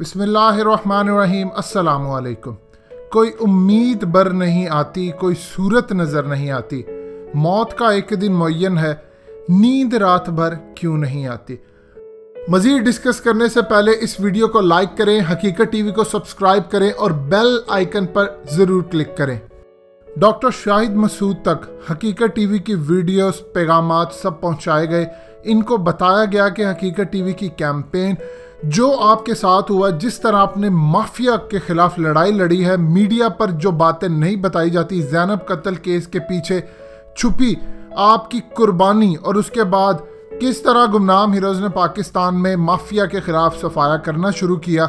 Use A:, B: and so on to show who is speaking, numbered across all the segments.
A: بسم اللہ الرحمن الرحیم، السلام علیکم۔ کوئی امید بر نہیں آتی، کوئی صورت نظر نہیں آتی۔ موت کا ایک دن معین ہے، نیند رات بھر کیوں نہیں آتی؟ مزید ڈسکس کرنے سے پہلے اس ویڈیو کو لائک کریں، حقیقت ٹی وی کو سبسکرائب کریں اور بیل آئیکن پر ضرور کلک کریں۔ ڈاکٹر شاہد مسعود تک حقیقت ٹی وی کی ویڈیوز، پیغامات سب پہنچائے گئے۔ ان کو بتایا گیا کہ حقیقت ٹی وی کی کیمپین جو آپ کے ساتھ ہوا، جس طرح آپ نے مافیا کے خلاف لڑائی لڑی ہے، میڈیا پر جو باتیں نہیں بتائی جاتی، زینب قتل کیس کے پیچھے چھپی آپ کی قربانی اور اس کے بعد کس طرح گمنام ہیروز نے پاکستان میں مافیا کے خلاف صفایا کرنا شروع کیا۔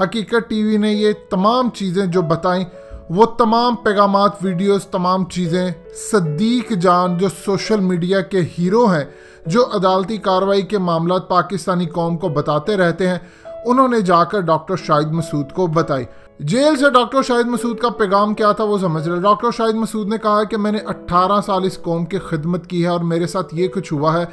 A: حقیقت ٹی وی نے یہ تمام چیزیں جو بتائیں، وہ تمام پیغامات، ویڈیوز، تمام چیزیں، صدیق جان جو سوشل میڈیا کے ہیرو ہیں جو عدالتی کاروائی کے معاملات پاکستانی قوم کو بتاتے رہتے ہیں، انہوں نے جا کر ڈاکٹر شاہد مسعود کو بتائی۔ جیل سے ڈاکٹر شاہد مسعود کا پیغام کیا تھا وہ سمجھ رہے ڈاکٹر شاہد مسعود نے کہا کہ میں نے اٹھارہ سال اس قوم کی خدمت کی ہے اور میرے ساتھ یہ کچھ ہوا ہے۔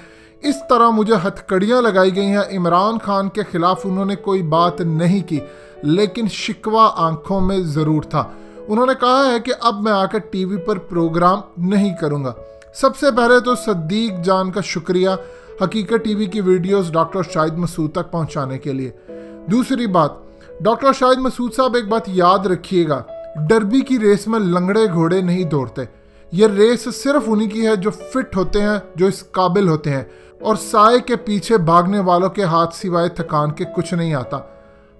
A: اس طرح مجھے ہتھ کڑیاں لگائی گئی ہیں۔ عمران خان کے خلاف انہوں نے کوئی بات نہیں کی، لیکن شکوہ آنکھوں میں ضرور تھا۔ انہوں نے کہا ہے کہ اب میں آ کر ٹی وی پر پروگرام نہیں کروں گا۔ سب سے پہلے تو صدیق جان کا شکریہ حقیقت ٹی وی کی ویڈیوز ڈاکٹر شاہد مسعود تک پہنچانے کے لیے۔ دوسری بات، ڈاکٹر شاہد مسعود صاحب ایک بات یاد رکھیے گا، ڈربی کی ریس میں لنگڑے گھوڑے نہیں دوڑتے۔ یہ ریس صرف انہی کی ہے جو فٹ ہوتے ہیں، جو اس قابل ہوتے ہیں۔ اور سائے کے پیچھے بھاگنے والوں کے ہاتھ سوائے تھکان کے کچھ نہیں آتا۔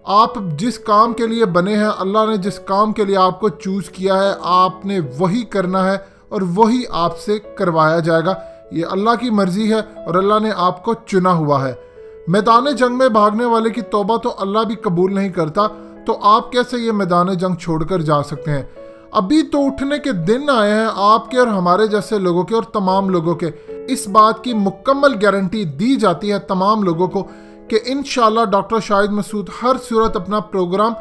A: آپ جس کام کے لیے بنے ہیں، اللہ نے جس کام کے لیے آپ کو چوز کیا ہے، آپ نے وہی کرنا ہے۔ اور وہی آپ سے کروایا جائے گا۔ یہ اللہ کی مرضی ہے اور اللہ نے آپ کو چنا ہوا ہے۔ میدان جنگ میں بھاگنے والے کی توبہ تو اللہ بھی قبول نہیں کرتا، تو آپ کیسے یہ میدان جنگ چھوڑ کر جا سکتے ہیں؟ ابھی تو اٹھنے کے دن آئے ہیں آپ کے اور ہمارے جیسے لوگوں کے اور تمام لوگوں کے۔ اس بات کی مکمل گارنٹی دی جاتی ہے تمام لوگوں کو کہ انشاءاللہ ڈاکٹر شاہد مسعود ہر صورت اپنا پروگرام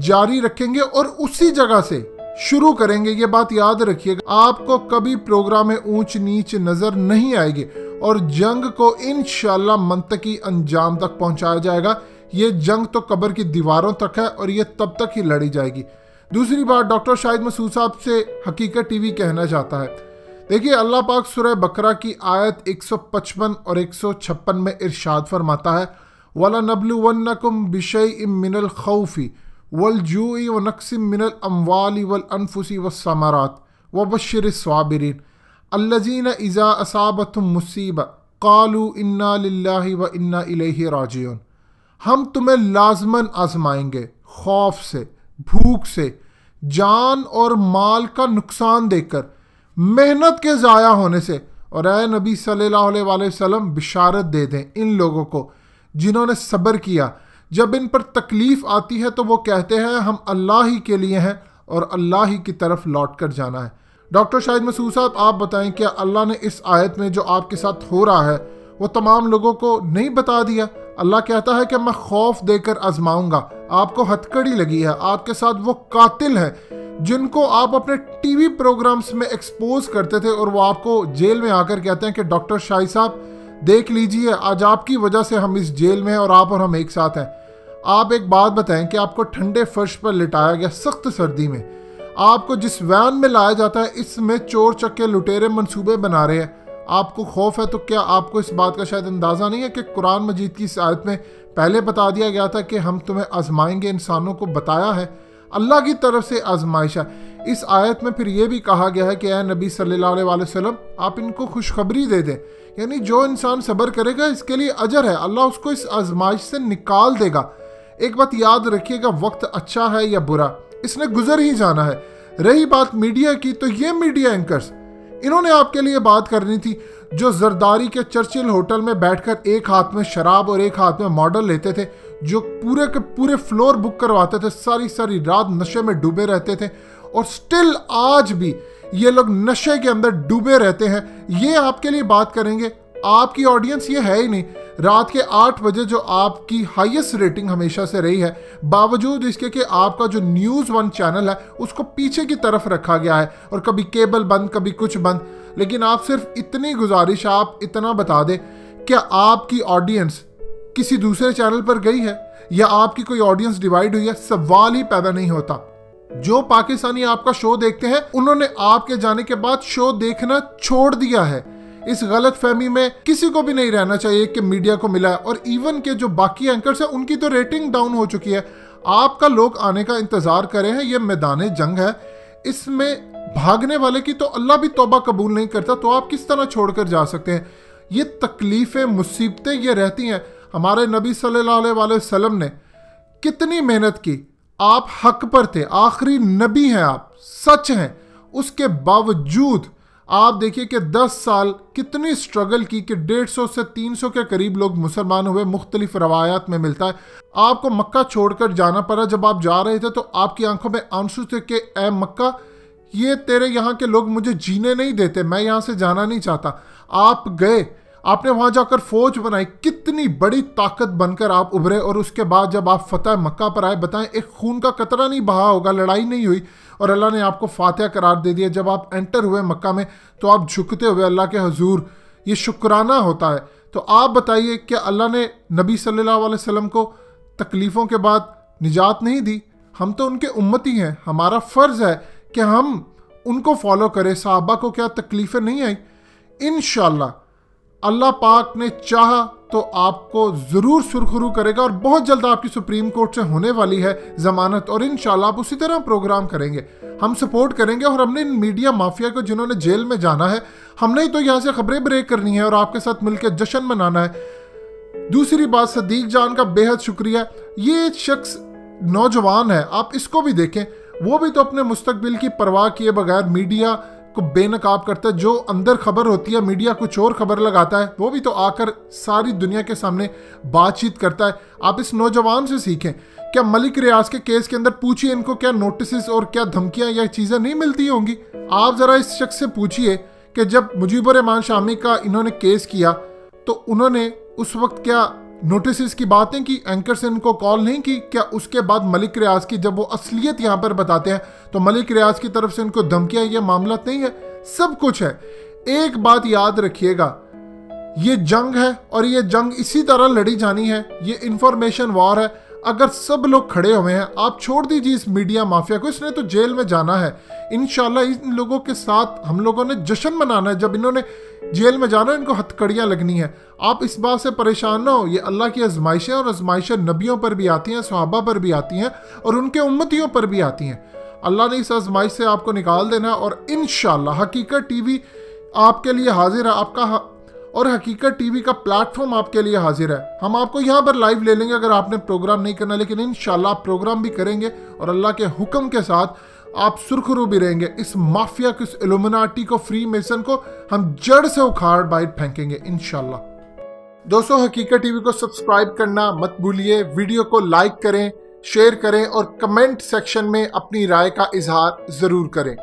A: جاری رکھیں گے اور اسی جگہ سے شروع کریں گے، یہ بات یاد رکھیے گا، آپ کو کبھی پروگرام میں اونچ نیچ نظر نہیں آئے گی اور جنگ کو انشاءاللہ منطقی انجام تک پہنچایا جائے گا۔ یہ جنگ تو قبر کی دیواروں تک ہے اور یہ تب تک ہی لڑی جائے گی۔ دوسری بات، ڈاکٹر شاہد مسعود صاحب سے حقیقت ٹی وی کہنا چاہتا ہے۔ دیکھیے، اللہ پاک سورہ بکرا کی آیت 155 اور 156 میں ارشاد فرماتا ہے، وَلَنَبْلُوَنَّكُمْ بِشَيْءٍ مِّنَ الْخَوْفِ وَالْجُوءِ وَنَقْسٍ مِّنَ الْأَمْوَالِ وَالْأَنفُسِ وَالثَّمَرَاتِ وَبَشِّرِ الصَّابِرِينَ. الَّذِينَ إِذَا أَصَابَتْهُمْ مُصِيبَةٌ قَالُوا إِنَّا لِلَّهِ وَإِنَّا إِلَيْهِ رَاجِعُونَ. ہم تمہیں لازماً آزمائیں گے، خوف سے، بھوک سے، جان اور مال کا نقصان دیکھ کر، محنت کے ضائع ہونے سے۔ اور اے نبی صلی اللہ علیہ وآلہ وسلم، بشارت دے دیں ان لوگوں کو جنہوں نے صبر کیا۔ جب ان پر تکلیف آتی ہے تو وہ کہتے ہیں، ہم اللہ ہی کے لیے ہیں اور اللہ ہی کی طرف لوٹ کر جانا ہے۔ ڈاکٹر شاہد مسعود صاحب، آپ بتائیں، کیا اللہ نے اس آیت میں جو آپ کے ساتھ ہو رہا ہے، وہ تمام لوگوں کو نہیں بتا دیا؟ اللہ کہتا ہے کہ میں خوف دے کر آزماؤں گا۔ آپ کو ہتکڑی لگی ہے۔ آپ کے ساتھ وہ قاتل ہے جن کو آپ اپنے ٹی وی پروگرامز میں ایکسپوز کرتے تھے اور وہ آپ کو جیل میں آ کر کہتے ہیں کہ ڈاکٹر شاہی صاحب، دیکھ لیجیے، آج آپ کی وجہ سے ہم اس جیل میں ہیں اور آپ اور ہم ایک ساتھ ہیں۔ آپ ایک بات بتائیں کہ آپ کو ٹھنڈے فرش پر لٹایا گیا سخت سردی میں، آپ کو جس وین میں لایا جاتا ہے اس میں چور چکے لٹیرے منصوبے بنا رہے ہیں۔ آپ کو خوف ہے تو کیا آپ کو اس بات کا شاید اندازہ نہیں ہے کہ قرآن مجید کی اس آیت میں پہلے بتا دیا گیا تھا کہ ہم تمہیں آزمائیں گے، انسانوں کو بتایا ہے۔ اللہ کی طرف سے آزمائش ہے۔ اس آیت میں پھر یہ بھی کہا گیا ہے کہ اے نبی صلی اللہ علیہ وسلم، آپ ان کو خوشخبری دے دیں۔ یعنی جو انسان صبر کرے گا، اس کے لیے اجر ہے۔ اللہ اس کو اس آزمائش سے نکال دے گا۔ ایک بات یاد رکھیے گا، وقت اچھا ہے یا برا، اس نے گزر ہی جانا ہے۔ رہی بات میڈیا کی تو یہ میڈیا اینکرز۔ انہوں نے آپ کے لیے بات کرنی تھی جو زرداری کے چرچل ہوٹل میں بیٹھ کر ایک ہاتھ میں شراب اور ایک ہاتھ میں ماڈل لیتے تھے، جو پورے کے پورے فلور بک کرواتے تھے۔ ساری ساری رات نشے میں ڈوبے رہتے تھے۔ اور سٹل آج بھی یہ لوگ نشے کے اندر ڈوبے رہتے ہیں۔ یہ آپ کے لیے بات کریں گے۔ آپ کی آڈینس یہ ہے ہی نہیں۔ رات کے آٹھ بجے جو آپ کی ہائیسٹ ریٹنگ ہمیشہ سے رہی ہے، باوجود اس کے کہ آپ کا جو نیوز ون چینل ہے، اس کو پیچھے کی طرف رکھا گیا ہے اور کبھی کیبل بند، کبھی کچھ بند۔ لیکن آپ صرف اتنی گزارش آپ اتنا بتا دیں کہ آپ کی آڈینس کسی دوسرے چینل پر گئی ہے؟ یا آپ کی کوئی آڈینس ڈیوائیڈ ہوئی ہے؟ سوال ہی پیدا نہیں ہوتا۔ جو پاکستانی آپ کا شو دیکھتے ہیں، انہوں نے آپ کے جانے کے بعد شو دیکھنا چھوڑ دیا ہے۔ اس غلط فہمی میں کسی کو بھی نہیں رہنا چاہیے کہ میڈیا کو ملا ہے اور ایون کے جو باقی اینکرز ہیں، ان کی تو ریٹنگ ڈاؤن ہو چکی ہے۔ آپ کا لوگ آنے کا انتظار کرے ہیں، یہ میدان جنگ ہے۔ اس میں بھاگنے والے کی تو اللہ بھی توبہ قبول نہیں کرتا، تو آپ کس طرح چھوڑ کر جا سکتے ہیں؟ یہ تکلیفیں، مصیبتیں یہ رہتی ہیں۔ ہمارے نبی صلی اللہ علیہ وسلم نے کتنی محنت کی۔ آپ حق پر تھے، آخری نبی ہیں آپ، سچ ہیں۔ اس کے باوجود آپ دیکھیے کہ دس سال کتنی سٹرگل کی کہ ڈیڑھ سو سے تین سو کے قریب لوگ مسلمان ہوئے، مختلف روایات میں ملتا ہے۔ آپ کو مکہ چھوڑ کر جانا پڑا۔ جب آپ جا رہے تھے تو آپ کی آنکھوں میں آنسو تھے کہ اے مکہ، یہ تیرے یہاں کے لوگ مجھے جینے نہیں دیتے، میں یہاں سے جانا نہیں چاہتا۔ آپ گئے۔ آپ نے وہاں جا کر فوج بنائی، کتنی بڑی طاقت بن کر آپ ابھرے اور اس کے بعد جب آپ فتح مکہ پر آئے، بتائیں ایک خون کا قطرہ نہیں بہا ہوگا، لڑائی نہیں ہوئی اور اللہ نے آپ کو فاتحہ قرار دے دیا۔ جب آپ انٹر ہوئے مکہ میں، تو آپ جھکتے ہوئے اللہ کے حضور، یہ شکرانہ ہوتا ہے۔ تو آپ بتائیے کہ اللہ نے نبی صلی اللہ علیہ وسلم کو تکلیفوں کے بعد نجات نہیں دی؟ ہم تو ان کے امتی ہیں، ہمارا فرض ہے کہ ہم ان کو فالو کریں۔ صحابہ کو کیا تکلیفیں نہیں آئیں؟ انشاءاللہ اللہ پاک نے چاہا تو آپ کو ضرور سرخرو کرے گا اور بہت جلد آپ کی سپریم کورٹ سے ہونے والی ہے ضمانت اور انشاءاللہ آپ اسی طرح پروگرام کریں گے۔ ہم سپورٹ کریں گے اور ہم نے ان میڈیا مافیا کو جنہوں نے جیل میں جانا ہے، ہم نے تو یہاں سے خبریں بریک کرنی ہے اور آپ کے ساتھ مل کے جشن منانا ہے۔ دوسری بات، صدیق جان کا بے حد شکریہ۔ یہ شخص نوجوان ہے، آپ اس کو بھی دیکھیں۔ وہ بھی تو اپنے مستقبل کی پرواہ کیے بغیر میڈیا کو بے نقاب کرتا ہے، جو اندر خبر ہوتی ہے، میڈیا کچھ اور خبر لگاتا ہے، وہ بھی تو آ کر ساری دنیا کے سامنے بات چیت کرتا ہے۔ آپ اس نوجوان سے سیکھیں، کیا ملک ریاض کے کیس کے اندر پوچھئے ان کو کیا نوٹسز اور کیا دھمکیاں یا چیزیں نہیں ملتی ہوں گی؟ آپ ذرا اس شخص سے پوچھئے کہ جب مجیب الرحمان شامی کا انہوں نے کیس کیا، تو انہوں نے اس وقت کیا نوٹسز کی باتیں کی اینکر سے ان کو کال نہیں کی، کیا اس کے بعد ملک ریاض کی جب وہ اصلیت یہاں پر بتاتے ہیں، تو ملک ریاض کی طرف سے ان کو دھمکیاں، یہ معاملات نہیں ہے، سب کچھ ہے۔ ایک بات یاد رکھیے گا، یہ جنگ ہے اور یہ جنگ اسی طرح لڑی جانی ہے، یہ انفارمیشن وار ہے۔ اگر سب لوگ کھڑے ہوئے ہیں، آپ چھوڑ دیجیے اس میڈیا مافیا کو، اس نے تو جیل میں جانا ہے۔ انشاءاللہ ان لوگوں کے ساتھ ہم لوگوں نے جشن منانا ہے۔ جب انہوں نے جیل میں جانا ہے، ان کو ہتھ کڑیاں لگنی ہیں۔ آپ اس بات سے پریشان نہ ہو۔ یہ اللہ کی ازمائشیں اور ازمائشیں نبیوں پر بھی آتی ہیں، صحابہ پر بھی آتی ہیں اور ان کے امتیوں پر بھی آتی ہیں۔ اللہ نے اس ازمائش سے آپ کو نکال دینا اور انشاءاللہ حقیقت ٹی وی آپ کے لیے حاضر ہے۔ آپ کا اور حقیقت ٹی وی کا پلیٹ فارم آپ کے لیے حاضر ہے۔ ہم آپ کو یہاں پر لائیو لے لیں گے اگر آپ نے پروگرام نہیں کرنا، لیکن انشاءاللہ آپ پروگرام بھی کریں گے اور اللہ کے حکم کے ساتھ آپ سرخرو بھی رہیں گے۔ اس مافیا کو اس الومناٹی کو فری میسن کو ہم جڑ سے اکھاڑ بائٹ پھینکیں گے انشاءاللہ۔ دوستو، حقیقت ٹی وی کو سبسکرائب کرنا مت بھولیے۔ ویڈیو کو لائک کریں شیئر کریں اور کمنٹ سیکشن میں اپنی رائے کا اظہار ضرور کریں۔